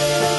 Bye.